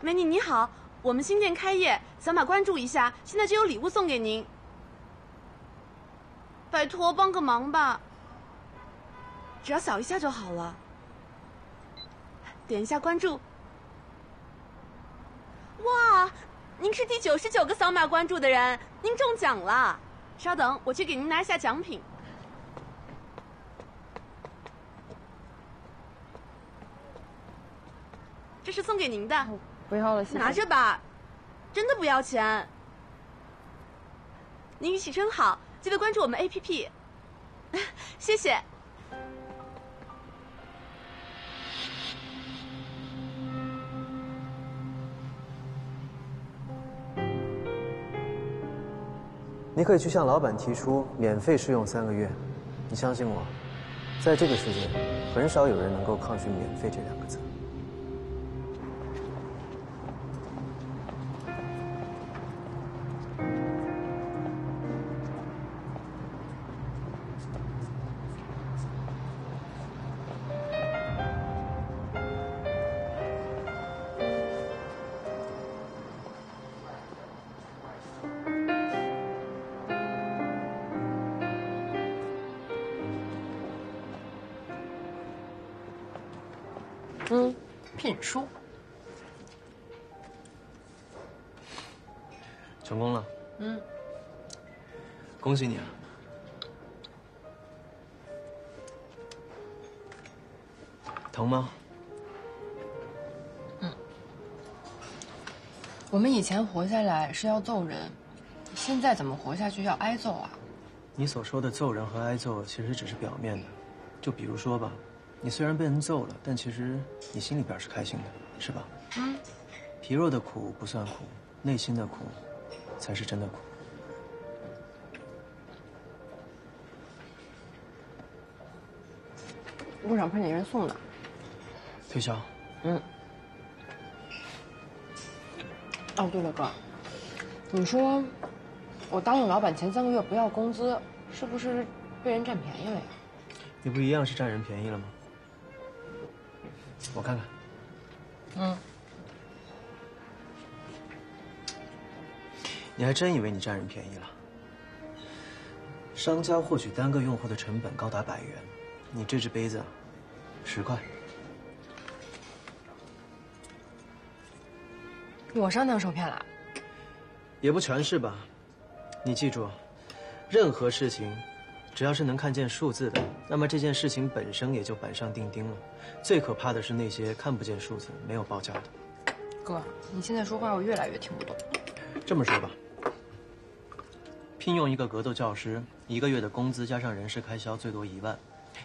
美女你好，我们新店开业，扫码关注一下，现在就有礼物送给您。拜托帮个忙吧，只要扫一下就好了。点一下关注。哇，您是第九十九个扫码关注的人，您中奖了。稍等，我去给您拿一下奖品。这是送给您的。不要了，谢谢。拿着吧，真的不要钱。您运气真好，记得关注我们 APP。谢谢。你可以去向老板提出免费试用三个月。你相信我，在这个世界，很少有人能够抗拒“免费”这两个字。嗯，聘书。成功了。嗯，恭喜你啊！疼吗？嗯我们以前活下来是要揍人，现在怎么活下去要挨揍啊？你所说的揍人和挨揍，其实只是表面的。就比如说吧，你虽然被人揍了，但其实你心里边是开心的，是吧？嗯。皮肉的苦不算苦，内心的苦，才是真的苦。路上碰见人送的。推销。嗯。哦，对了，哥，你说我答应老板前三个月不要工资，是不是被人占便宜了呀？你不一样是占人便宜了吗？我看看。嗯。你还真以为你占人便宜了？商家获取单个用户的成本高达百元，你这只杯子，十块。我上当受骗了？也不全是吧。你记住，任何事情，只要是能看见数字的，那么这件事情本身也就板上钉钉了。最可怕的是那些看不见数字、没有报价的。哥，你现在说话我越来越听不懂。这么说吧，聘用一个格斗教师，一个月的工资加上人事开销最多一万。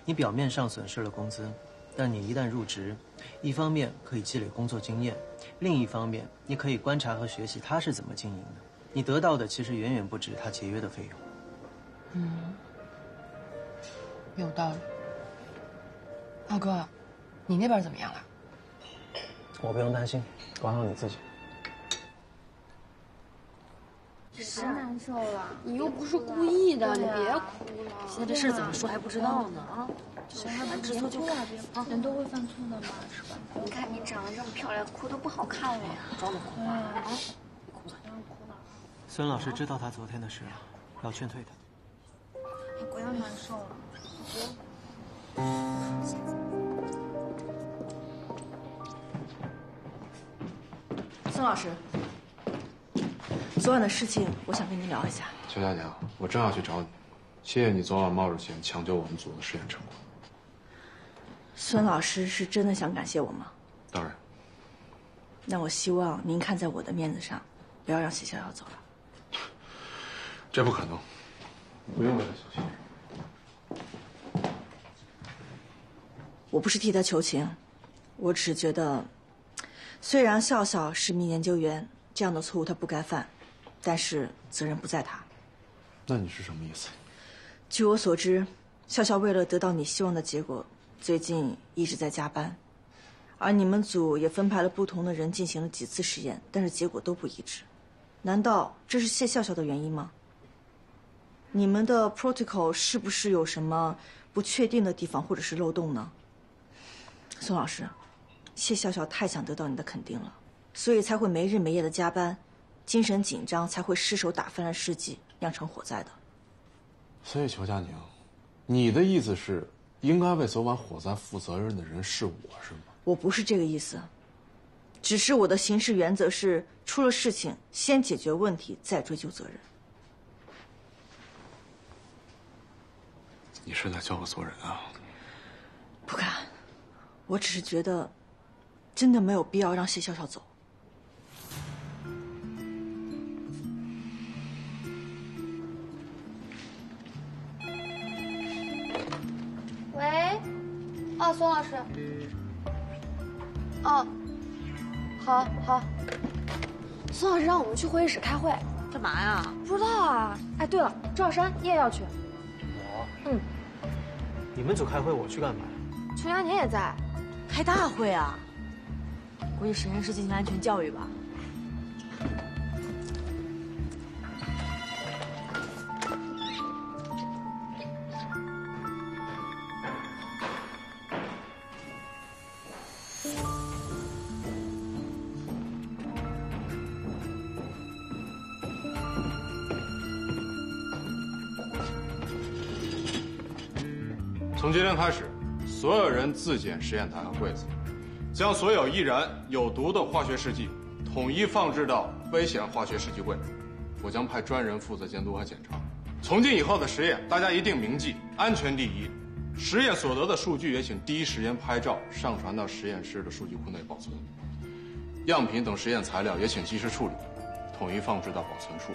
你表面上损失了工资，但你一旦入职，一方面可以积累工作经验，另一方面你可以观察和学习他是怎么经营的。你得到的其实远远不止他节约的费用。嗯，有道理。浩哥，你那边怎么样了？我不用担心，管好你自己。谁难受了？你又不是故意的，你别哭了。现在这事怎么说还不知道呢啊！谁还不知错就改啊？人都会犯错的嘛，是吧？你看你长得这么漂亮，哭都不好看了呀。装的哭啊！啊！哭了，哭了。孙老师知道他昨天的事了，要劝退他。你不要难受了，孙老师，昨晚的事情，我想跟您聊一下。邱佳佳，我正要去找你，谢谢你昨晚冒着险抢救我们组的实验成果。孙老师是真的想感谢我吗？当然，那我希望您看在我的面子上，不要让谢逍遥走了。这不可能，不用为他小心。我不是替他求情，我只是觉得，虽然笑笑是名研究员，这样的错误他不该犯，但是责任不在他。那你是什么意思？据我所知，笑笑为了得到你希望的结果，最近一直在加班，而你们组也分派了不同的人进行了几次实验，但是结果都不一致。难道这是谢笑笑的原因吗？你们的 protocol 是不是有什么不确定的地方或者是漏洞呢？宋老师，谢笑笑太想得到你的肯定了，所以才会没日没夜的加班，精神紧张，才会失手打翻了试剂，酿成火灾的。所以裘佳宁，你的意思是，应该为昨晚火灾负责任的人是我是吗？我不是这个意思，只是我的行事原则是，出了事情先解决问题，再追究责任。你是在教我做人啊？不敢，我只是觉得，真的没有必要让谢笑笑走。喂，啊，孙老师。哦，好好。孙老师让我们去会议室开会，干嘛呀？不知道啊。哎，对了，赵小山你也要去？我，嗯，你们组开会，我去干嘛？邱佳宁也在。开大会啊！估计实验室进行安全教育吧。从今天开始，所有人自检实验台和柜子，将所有易燃有毒的化学试剂统一放置到危险化学试剂柜。我将派专人负责监督和检查。从今以后的实验，大家一定铭记安全第一。实验所得的数据也请第一时间拍照上传到实验室的数据库内保存。样品等实验材料也请及时处理，统一放置到保存处。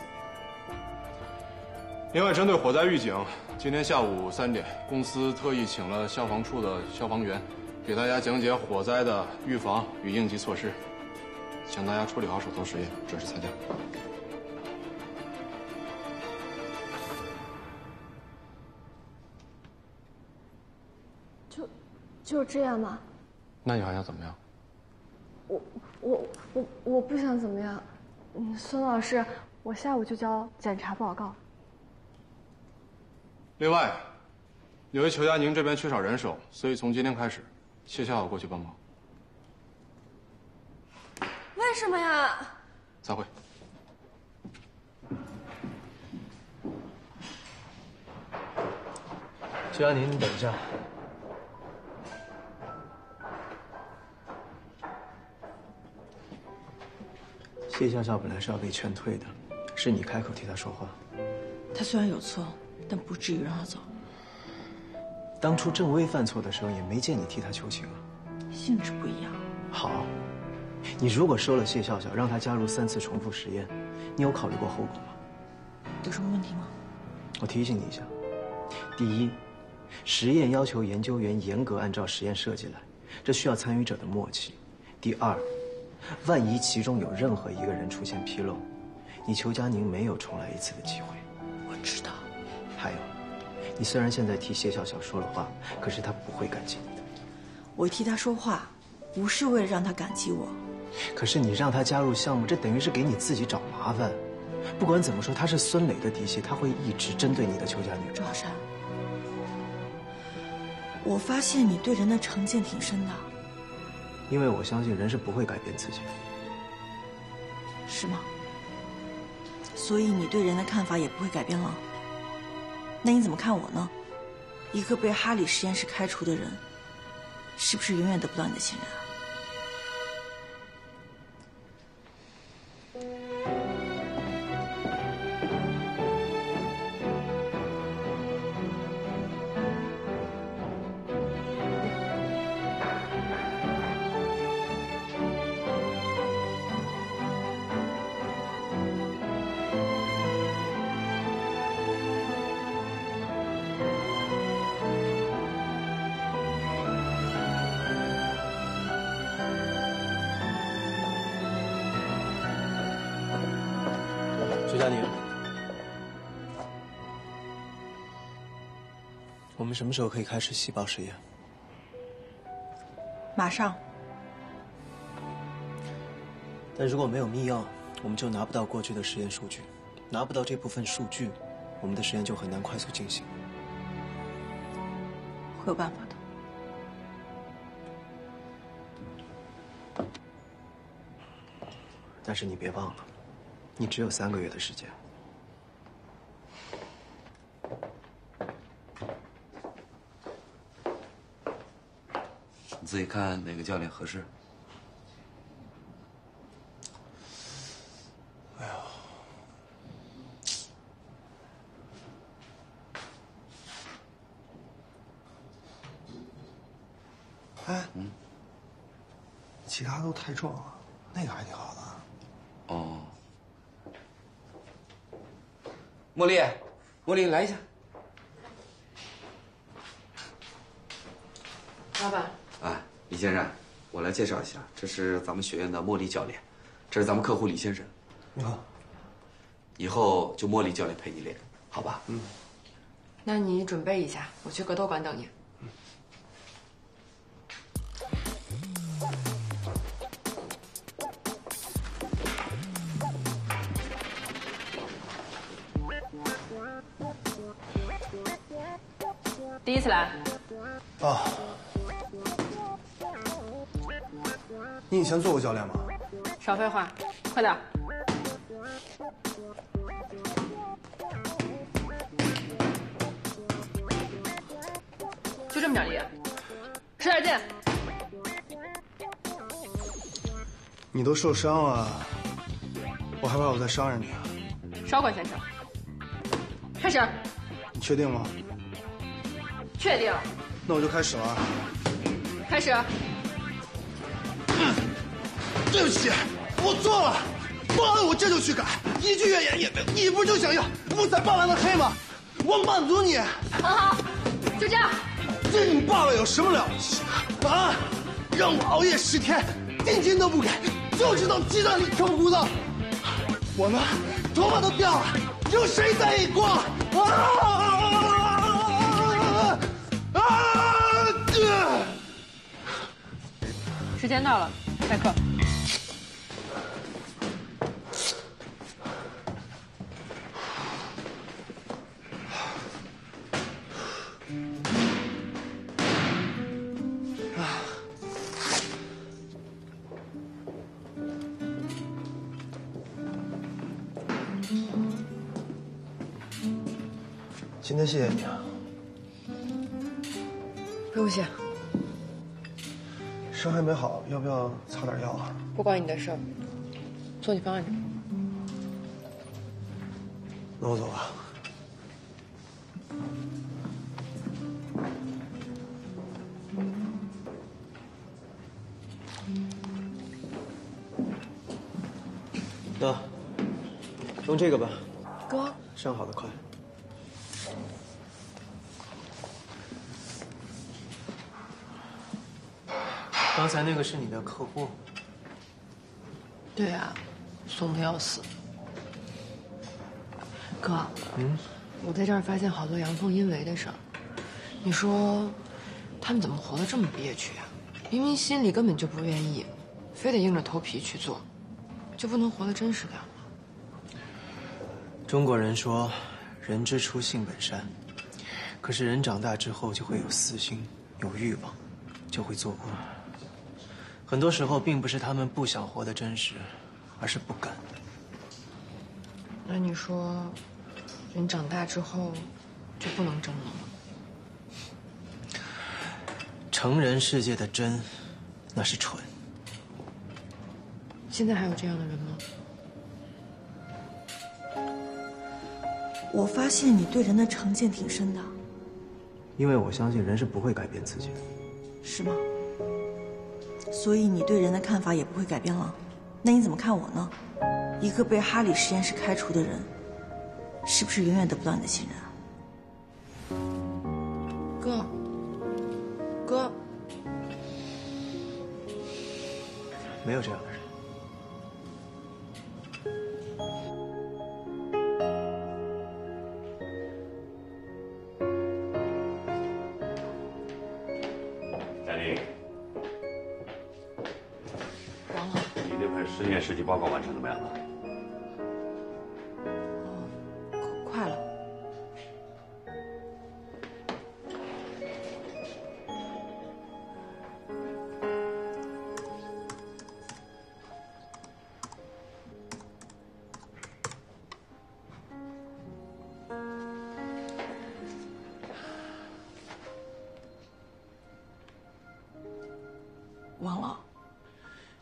另外，针对火灾预警，今天下午三点，公司特意请了消防处的消防员，给大家讲解火灾的预防与应急措施。请大家处理好手头实验，准时参加。就，就这样吗？那你还想怎么样？我我我我不想怎么样。嗯，孙老师，我下午就交检查报告。另外，由于裘佳宁这边缺少人手，所以从今天开始，谢笑笑过去帮忙。为什么呀？散会。邱佳宁，你等一下。谢笑笑本来是要被劝退的，是你开口替他说话。他虽然有错，但不至于让他走。当初郑薇犯错的时候，也没见你替他求情啊。性质不一样。好，你如果收了谢笑笑，让她加入三次重复实验，你有考虑过后果吗？有什么问题吗？我提醒你一下：第一，实验要求研究员严格按照实验设计来，这需要参与者的默契；第二，万一其中有任何一个人出现纰漏，你裘佳宁没有重来一次的机会。你虽然现在替谢笑笑说了话，可是她不会感激你的。我替他说话，不是为了让他感激我。可是你让他加入项目，这等于是给你自己找麻烦。不管怎么说，他是孙磊的嫡系，他会一直针对你的邱家女。周小山，我发现你对人的成见挺深的。因为我相信人是不会改变自己的。是吗？所以你对人的看法也不会改变了？那你怎么看我呢？一个被哈里实验室开除的人，是不是永远得不到你的信任啊？什么时候可以开始细胞实验？马上。但如果没有密钥，我们就拿不到过去的实验数据，拿不到这部分数据，我们的实验就很难快速进行。会有办法的。但是你别忘了，你只有三个月的时间。自己看哪个教练合适。哎，嗯，其他都太壮了，那个还挺好的。哦，茉莉，茉莉来一下。老板，哎，李先生，我来介绍一下，这是咱们学院的茉莉教练，这是咱们客户李先生。你好。以后就茉莉教练陪你练，好吧？嗯。那你准备一下，我去格斗馆等你。前做过教练吗？少废话，快点。就这么点力，使点劲。你都受伤了，我害怕我再伤着你啊。少管闲事。开始。你确定吗？确定。那我就开始了。开始。对不起，我错了。妈的，我这就去改，一句怨言也没有。你不就想要五彩斑斓的黑吗？我满足你。好好，就这样。对你爸爸有什么了不起啊？让我熬夜十天，定金都不给，就知道鸡蛋里挑骨头。我呢，头发都掉了，有谁在意过？啊啊啊啊啊啊啊！时间到了，开课。天谢谢你啊，不用谢。伤还没好，要不要擦点药啊？不关你的事儿，坐你方案上。那我走了。那用这个吧，哥，伤好的快。刚才那个是你的客户？对啊，怂的要死。哥，嗯，我在这儿发现好多阳奉阴违的事儿。你说，他们怎么活得这么憋屈啊？明明心里根本就不愿意，非得硬着头皮去做，就不能活得真实点吗？中国人说，人之初性本善，可是人长大之后就会有私心，有欲望，就会作恶。很多时候，并不是他们不想活得真实，而是不敢。那你说，人长大之后就不能真了吗？成人世界的真，那是蠢。现在还有这样的人吗？我发现你对人的成见挺深的。因为我相信人是不会改变自己的。是吗？所以你对人的看法也不会改变了？那你怎么看我呢？一个被哈里实验室开除的人，是不是永远得不到你的信任啊？哥，哥，没有这样的人。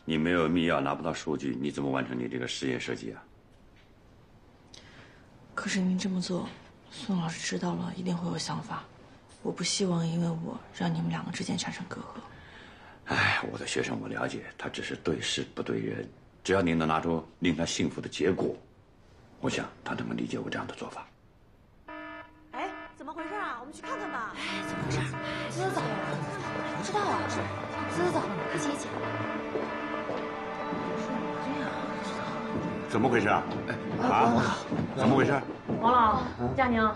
你没有密钥，拿不到数据，你怎么完成你这个实验设计啊？可是您这么做，宋老师知道了一定会有想法。我不希望因为我让你们两个之间产生隔阂。哎，我的学生我了解，他只是对事不对人。只要您能拿出令他幸福的结果，我想他能够理解我这样的做法。哎，怎么回事啊？我们去看看吧。哎，怎么回事？走走走，不知道啊。走走走，一起一起。怎么回事啊？啊？怎么回事？王老，佳宁，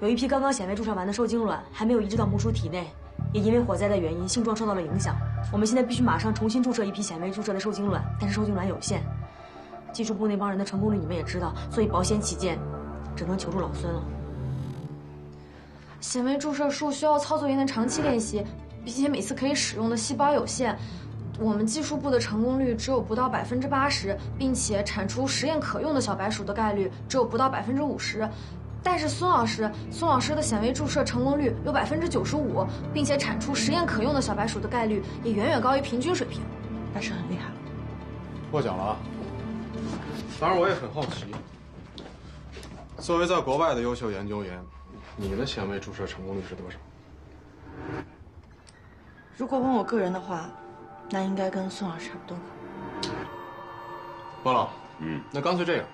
有一批刚刚显微注射完的受精卵还没有移植到母鼠体内，也因为火灾的原因，性状受到了影响。我们现在必须马上重新注射一批显微注射的受精卵，但是受精卵有限，技术部那帮人的成功率你们也知道，所以保险起见，只能求助老孙了。显微注射术需要操作员的长期练习，并且每次可以使用的细胞有限。我们技术部的成功率只有不到百分之八十，并且产出实验可用的小白鼠的概率只有不到百分之五十。但是孙老师，孙老师的显微注射成功率有百分之九十五，并且产出实验可用的小白鼠的概率也远远高于平均水平，那是很厉害了。获奖了啊！当然，我也很好奇，作为在国外的优秀研究员，你的显微注射成功率是多少？如果问我个人的话。那应该跟宋老师差不多吧。包老，嗯，那干脆这样，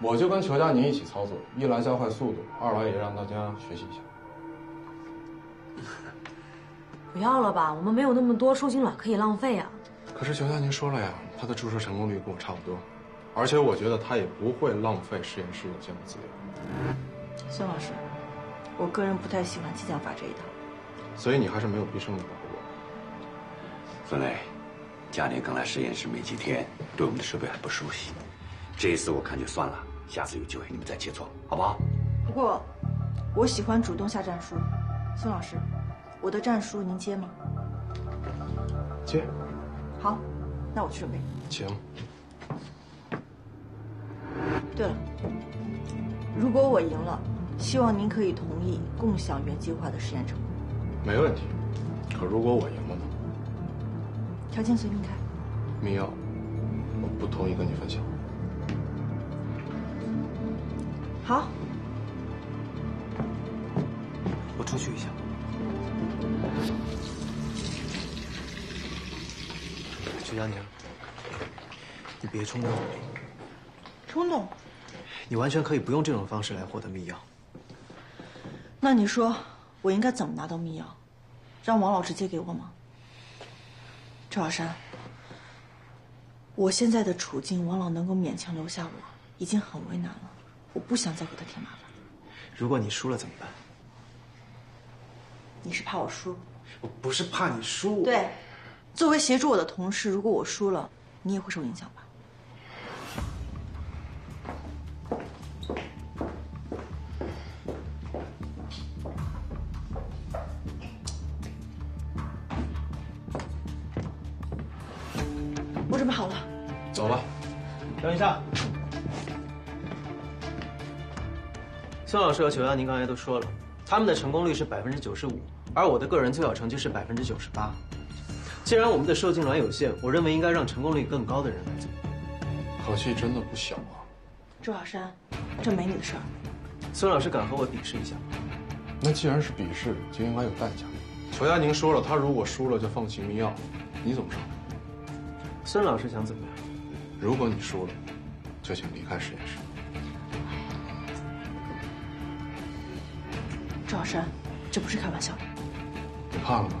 我就跟裘佳宁一起操作，一来加快速度，二来也让大家学习一下。不要了吧，我们没有那么多受精卵可以浪费啊。可是裘佳宁说了呀，他的注射成功率跟我差不多，而且我觉得他也不会浪费实验室有限的资源。孙老师，我个人不太喜欢激将法这一套，所以你还是没有必胜的把握。孙磊。佳宁刚来实验室没几天，对我们的设备还不熟悉。这一次我看就算了，下次有机会你们再切磋，好不好？不过，我喜欢主动下战书。孙老师，我的战书您接吗？接。好，那我去准备。请。对了，如果我赢了，希望您可以同意共享原计划的实验成果。没问题。可如果我赢？条件随你开。密钥，我不同意跟你分享。好。我出去一下。曲佳宁，你别冲动。冲动？你完全可以不用这种方式来获得密钥。那你说，我应该怎么拿到密钥？让王老师借给我吗？赵小山，我现在的处境，王老能够勉强留下我，已经很为难了。我不想再给他添麻烦。如果你输了怎么办？你是怕我输？我不是怕你输。对，作为协助我的同事，如果我输了，你也会受影响吧？等一下，孙老师和裘亚宁刚才都说了，他们的成功率是百分之九十五，而我的个人最好成绩是百分之九十八。既然我们的受精卵有限，我认为应该让成功率更高的人来做。可惜真的不小啊，周小山，这没你的事儿。孙老师敢和我比试一下？那既然是比试，就应该有代价。裘佳宁说了，他如果输了就放弃迷药，你怎么说？孙老师想怎么样？如果你输了，就请离开实验室。赵小山，这不是开玩笑的。你怕了吗？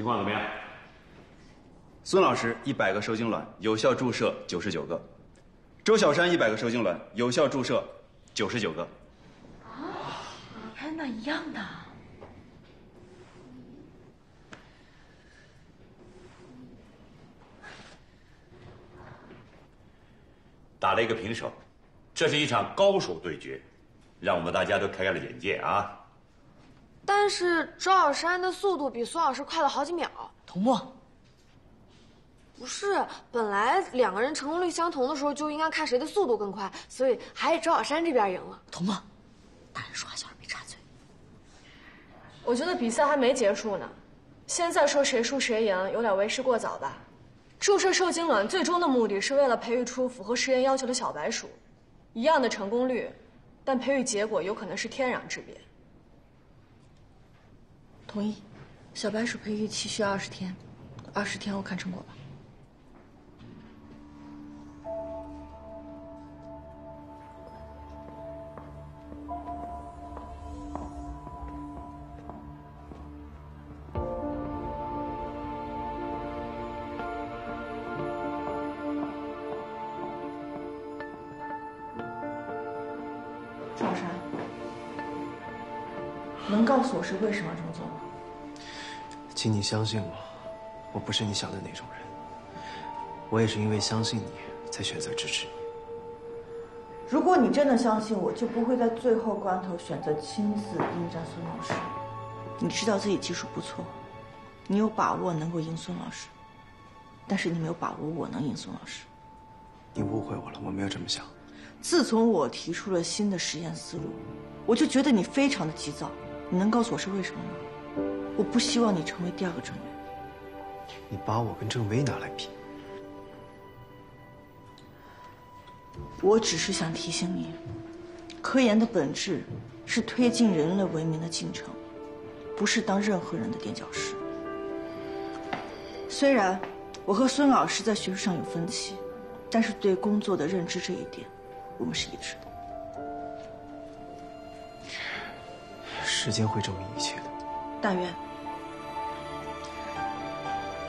情况怎么样？孙老师一百个受精卵有效注射九十九个，周小山一百个受精卵有效注射九十九个。还是那一样的。打了一个平手，这是一场高手对决，让我们大家都开开了眼界啊！但是周小山的速度比苏老师快了好几秒。童墨，不是，本来两个人成功率相同的时候就应该看谁的速度更快，所以还是周小山这边赢了。童墨，大人说话小孩，别插嘴。我觉得比赛还没结束呢，现在说谁输谁赢有点为时过早吧。注射受精卵最终的目的是为了培育出符合实验要求的小白鼠，一样的成功率，但培育结果有可能是天壤之别。同意，小白鼠培育期需要二十天，二十天后看成果吧。赵山，能告诉我是为什么这么做吗？请你相信我，我不是你想的那种人。我也是因为相信你，才选择支持你。如果你真的相信我，就不会在最后关头选择亲自应战孙老师。你知道自己技术不错，你有把握能够赢孙老师，但是你没有把握我能赢孙老师。你误会我了，我没有这么想。自从我提出了新的实验思路，我就觉得你非常的急躁。你能告诉我是为什么吗？我不希望你成为第二个郑薇。你把我跟郑薇拿来比，我只是想提醒你，科研的本质是推进人类文明的进程，不是当任何人的垫脚石。虽然我和孙老师在学术上有分歧，但是对工作的认知这一点，我们是一致的。时间会证明一切的。但愿。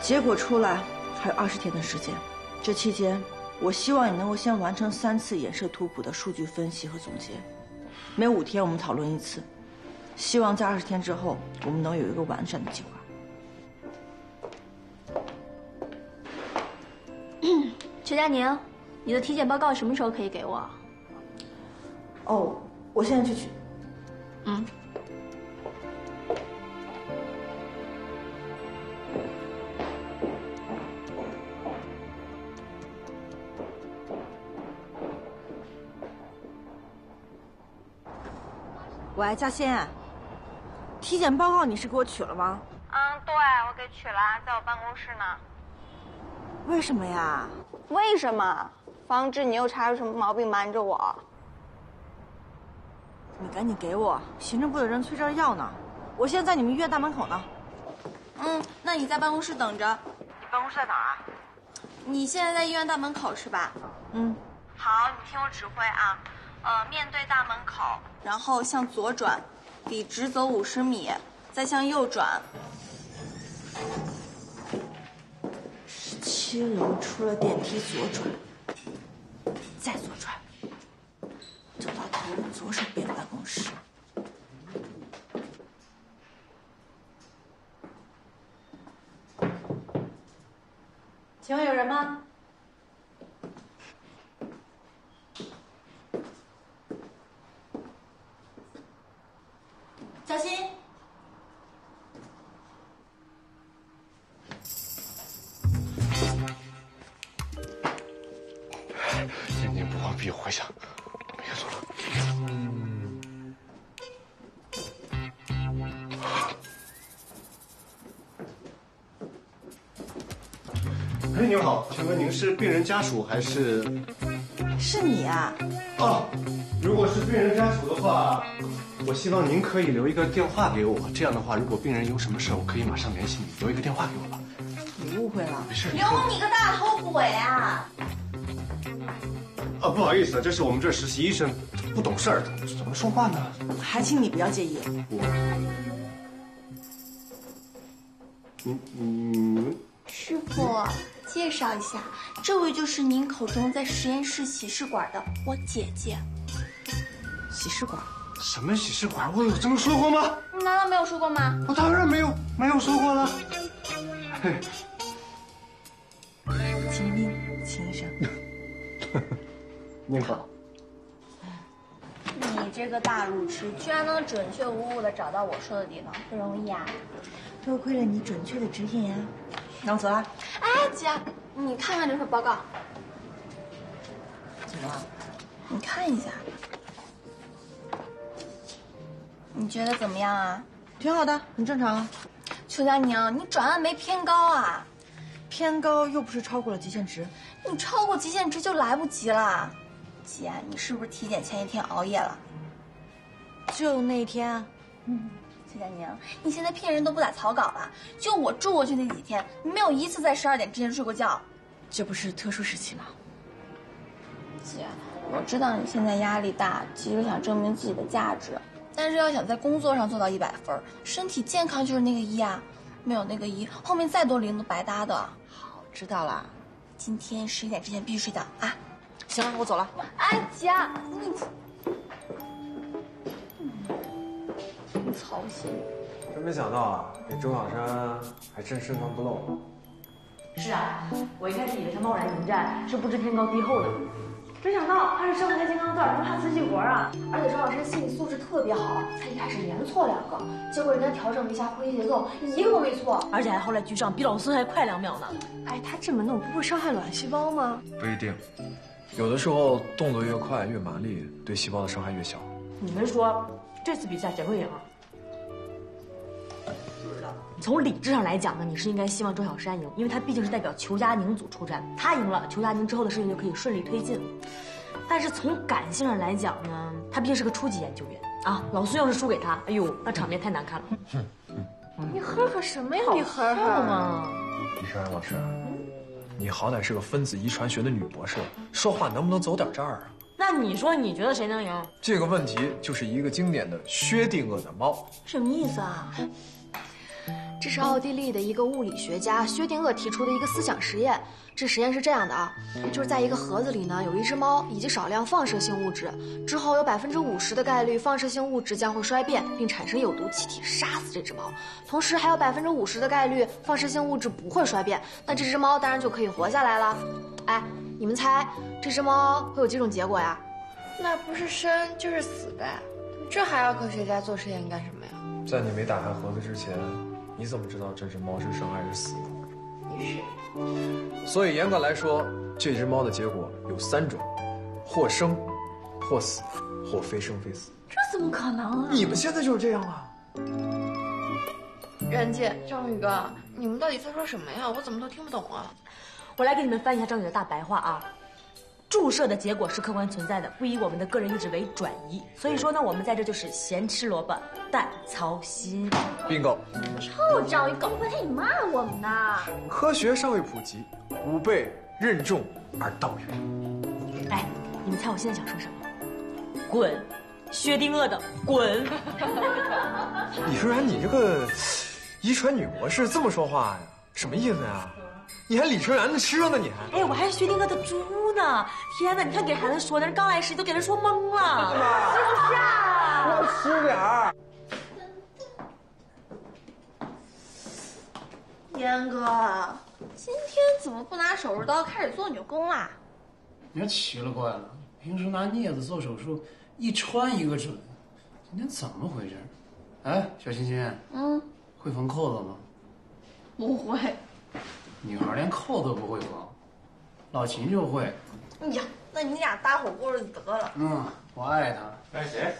结果出来还有二十天的时间，这期间，我希望你能够先完成三次衍射图谱的数据分析和总结，每五天我们讨论一次，希望在二十天之后，我们能有一个完善的计划。陈佳宁，你的体检报告什么时候可以给我？哦，我现在就去取。嗯。喂，嘉欣，体检报告你是给我取了吗？嗯，对，我给取了，在我办公室呢。为什么呀？为什么？防止你又查出什么毛病瞒着我。你赶紧给我，行政部的人催着要呢。我现在在你们医院大门口呢。嗯，那你在办公室等着。你办公室在哪儿啊？你现在在医院大门口是吧？嗯。好，你听我指挥啊。呃，面对大门口，然后向左转，笔直走五十米，再向右转。十七楼出了电梯左转，是病人家属还是？是你啊？哦，如果是病人家属的话，我希望您可以留一个电话给我，这样的话，如果病人有什么事，我可以马上联系你。留一个电话给我吧。你误会了，没事。留你个大头鬼啊！啊，不好意思，这是我们这儿实习医生，不懂事儿，怎么说话呢？还请你不要介意。我，你你们师傅，介绍一下，这位就是您口中在实验室洗试管的我姐姐。洗试管？什么洗试管？我有这么说过吗？你难道没有说过吗？我当然没有没有说过了。嘿，请您，秦医生。你好。你这个大路痴，居然能准确无误的找到我说的地方，不容易啊！多亏了你准确的指引啊。那我走了。哎，姐，你看看这份报告。怎么了？你看一下。你觉得怎么样啊？挺好的，很正常啊。邱佳宁，你转氨酶偏高啊！偏高又不是超过了极限值，你超过极限值就来不及了。姐，你是不是体检前一天熬夜了？就那天。嗯，邱佳宁，你现在骗人都不打草稿了。就我住过去那几天，你没有一次在十二点之前睡过觉。这不是特殊时期吗？姐，我知道你现在压力大，急着想证明自己的价值。但是要想在工作上做到一百分，身体健康就是那个一啊，没有那个一，后面再多零都白搭的。好，知道了。今天十一点之前必须睡觉啊！行了，我走了。哎，姐，你操心。真没想到啊，这周小山还真深藏不露。是啊，我一开始以为他贸然迎战是不知天高地厚的。没想到他是生来金刚钻，不怕瓷器活啊！而且周小山心理素质特别好，他一开始连错两个，结果人家调整了一下呼吸节奏，一个都没错，而且还后来居上，比老孙还快两秒呢。哎，他这么弄不会伤害卵细胞吗？不一定，有的时候动作越快越麻利，对细胞的伤害越小。你们说这次比赛谁会赢啊？不知道。从理智上来讲呢，你是应该希望周小山赢，因为他毕竟是代表裘佳宁组出战，他赢了，裘佳宁之后的事情就可以顺利推进。但是从感性上来讲呢，他毕竟是个初级研究员啊，老孙要是输给他，哎呦，那场面太难看了。你呵呵什么呀？你呵呵嘛？李珊老师，你好歹是个分子遗传学的女博士，说话能不能走点这儿啊？那你说你觉得谁能赢？这个问题就是一个经典的薛定谔的猫。什么意思啊？这是奥地利的一个物理学家薛定谔提出的一个思想实验。这实验是这样的啊，就是在一个盒子里呢，有一只猫以及少量放射性物质，之后有百分之五十的概率放射性物质将会衰变并产生有毒气体杀死这只猫，同时还有百分之五十的概率放射性物质不会衰变，那这只猫当然就可以活下来了。哎，你们猜这只猫会有几种结果呀？那不是生就是死呗，这还要科学家做实验干什么呀？在你没打开盒子之前，你怎么知道这只猫是生还是死？也是。所以严格来说，这只猫的结果有三种：或生，或死，或非生非死。这怎么可能啊？你们现在就是这样啊！袁姐、张宇哥，你们到底在说什么呀？我怎么都听不懂啊！我来给你们翻译一下张宇的大白话啊。注射的结果是客观存在的，不以我们的个人意志为转移。所以说呢，我们在这就是咸吃萝卜淡操心。并购。臭张宇，搞半天你骂我们呢？科学尚未普及，吾辈任重而道远。哎，你们猜我现在想说什么？滚！薛定谔的滚！李舒然，你这个遗传女博士这么说话呀？什么意思呀？你还李春然的车呢？你还哎，我还是薛定谔的猪呢！天哪，你看给孩子说的，人刚来时都给人说懵了。就是啊，多吃点儿。严哥，今天怎么不拿手术刀开始做女工啦？你奇了怪了，平时拿镊子做手术，一穿一个准，今天怎么回事？哎，小欣欣，嗯，会缝扣子吗？不会。女孩连扣都不会缝，老秦就会。哎呀，那你俩搭伙过日子得了。嗯，我爱他。爱谁？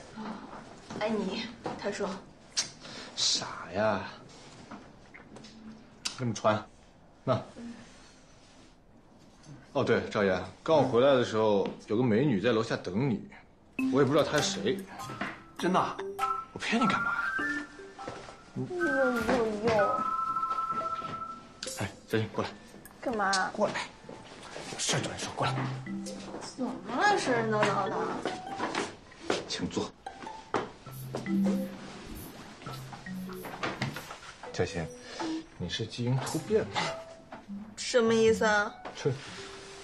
爱你。他说。傻呀。给你穿，那。哦，对，赵岩，刚我回来的时候，有个美女在楼下等你，我也不知道她是谁。真的？我骗你干嘛呀？又又又，哎，小心过来，干嘛？过来，有事找你说，过来，怎么了？神神叨叨的。请坐。小新，你是基因突变吗？什么意思啊？这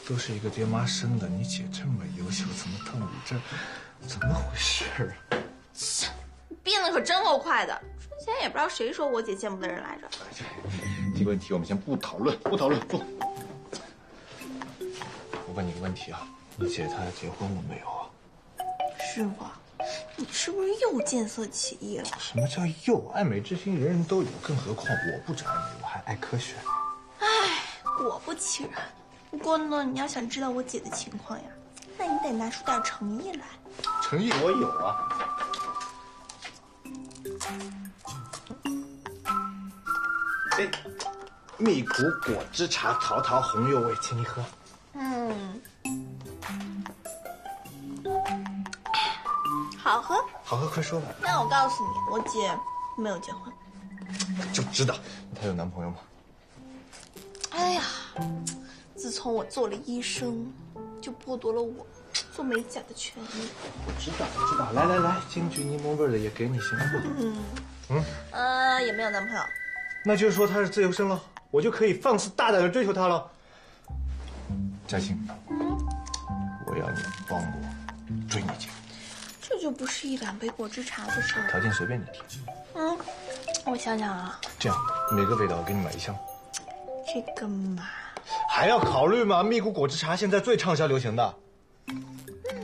都是一个爹妈生的，你姐这么优秀，怎么到你这儿？怎么回事啊？变得可真够快的。之前也不知道谁说我姐见不得人来着。这个问题我们先不讨论，不讨论，坐。我问你个问题啊，你姐她结婚了没有啊？师傅，你是不是又见色起意了？什么叫又？爱美之心人人都有，更何况我不止爱美，我还爱科学。唉，果不其然。不过呢，你要想知道我姐的情况呀，那你得拿出点诚意来。诚意我有啊。蜜苦果汁茶，桃桃红柚味，请你喝。嗯，好喝。好喝，快说吧。那我告诉你，我姐没有结婚。就知道她有男朋友吗？哎呀，自从我做了医生，就剥夺了我 做美甲的权利。我知道，我知道。来来来，金桔柠檬味的也给你，行吗？嗯嗯，呃，也没有男朋友。那就是说她是自由身了，我就可以放肆大胆的追求她了。嘉欣，我要你帮我追你姐，这就不是一两杯果汁茶的事儿。条件随便你提。嗯，我想想啊，这样，每个味道我给你买一箱。这个嘛，还要考虑吗？蜜谷果汁茶现在最畅销流行的。嗯，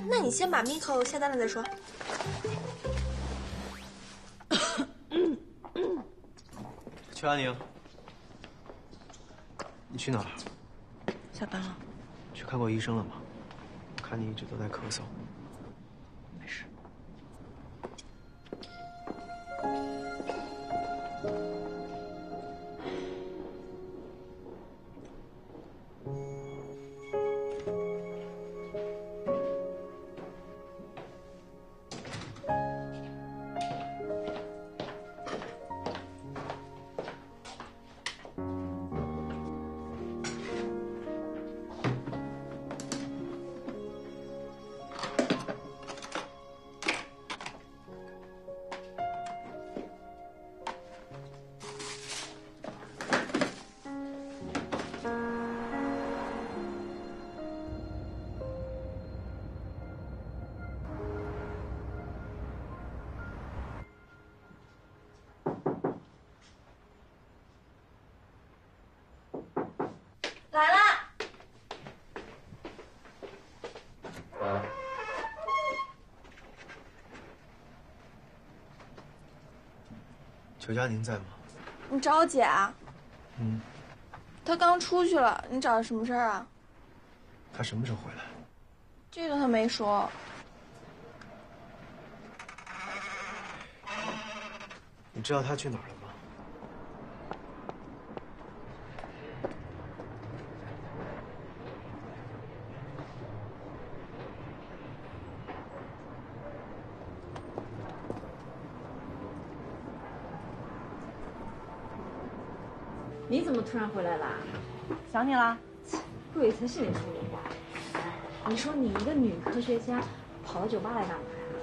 那你先把 Miko 下单了再说。邱安宁，你去哪儿？下班了。去看过医生了吗？看你一直都在咳嗽。邱佳宁在吗？你找我姐啊？嗯，她刚出去了，你找她什么事儿啊？她什么时候回来？这个她没说。你知道她去哪儿了吗？你怎么突然回来啦？想你啦。鬼才是你说的话。你说你一个女科学家，跑到酒吧来干嘛呀？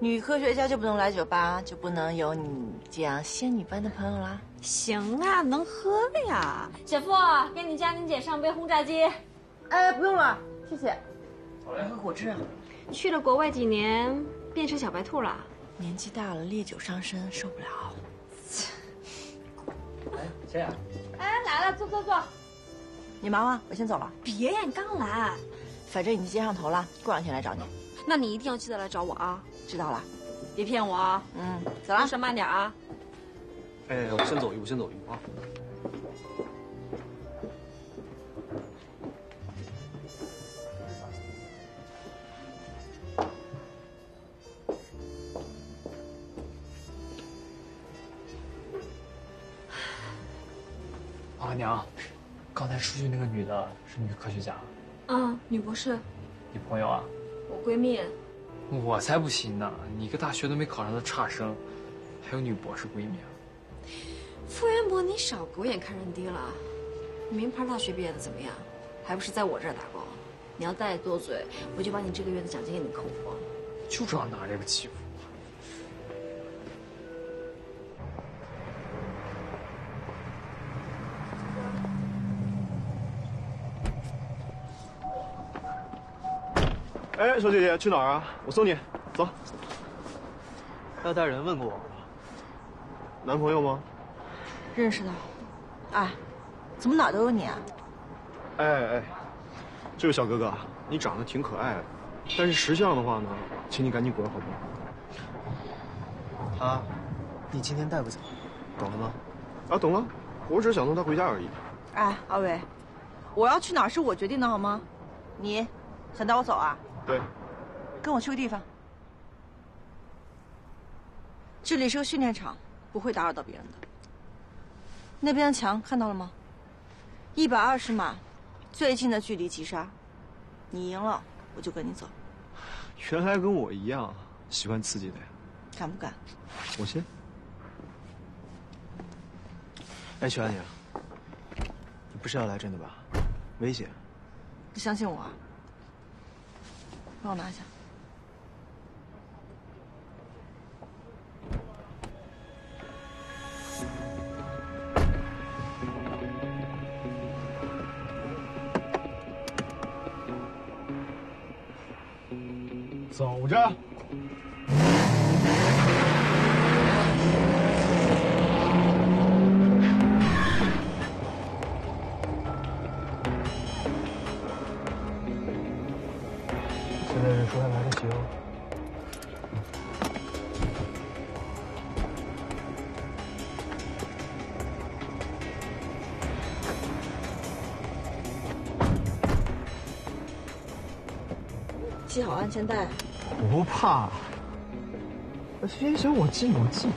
女科学家就不能来酒吧，就不能有你这样仙女般的朋友啦？行啊，能喝的呀。姐夫，给你佳宁姐上杯轰炸机。哎，不用了，谢谢。我来喝果汁啊。去了国外几年，变成小白兔了。年纪大了，烈酒伤身，受不了。哎，谁呀？哎，来了，坐坐坐。你忙吧？我先走了。别呀，你刚来。反正已经接上头了，过两天来找你。那你一定要记得来找我啊！知道了，别骗我啊！嗯，走了，路上慢点啊！哎，我先走一步，先走一步啊！是女科学家，啊，女博士，你朋友啊？我闺蜜。我才不信呢！你一个大学都没考上的差生，还有女博士闺蜜啊。傅渊博，你少狗眼看人低了。名牌大学毕业的怎么样？还不是在我这儿打工？你要再多嘴，我就把你这个月的奖金给你扣光。就知道拿这个欺负哎，小姐姐，去哪儿啊？我送你，走。要带人问过我，男朋友吗？认识的。哎，怎么哪都有你啊？哎哎，这位小哥哥，你长得挺可爱的，但是识相的话呢，请你赶紧滚，好不好？他，你今天带不走，懂了吗？啊，懂了。我只是想送他回家而已。哎，阿伟，我要去哪儿是我决定的，好吗？你想带我走啊？对。跟我去个地方。这里是个训练场，不会打扰到别人的。那边的墙看到了吗？一百二十码，最近的距离击杀。你赢了，我就跟你走。原来跟我一样，喜欢刺激的呀。敢不敢？我先。哎，徐安宁，你不是要来真的吧？危险！不相信我啊？帮我拿下。走着。系好安全带。不怕。先想我进我进。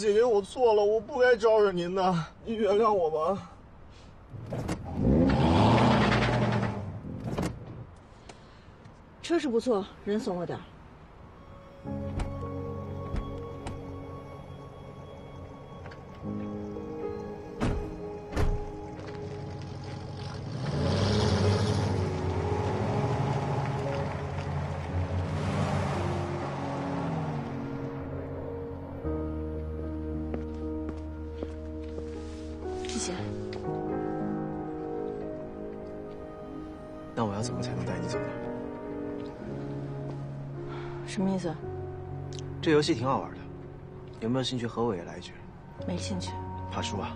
姐姐，我错了，我不该招惹您的，您原谅我吧。车是不错，人怂了点。什么意思？这游戏挺好玩的，有没有兴趣和我也来一局？没兴趣。怕输啊？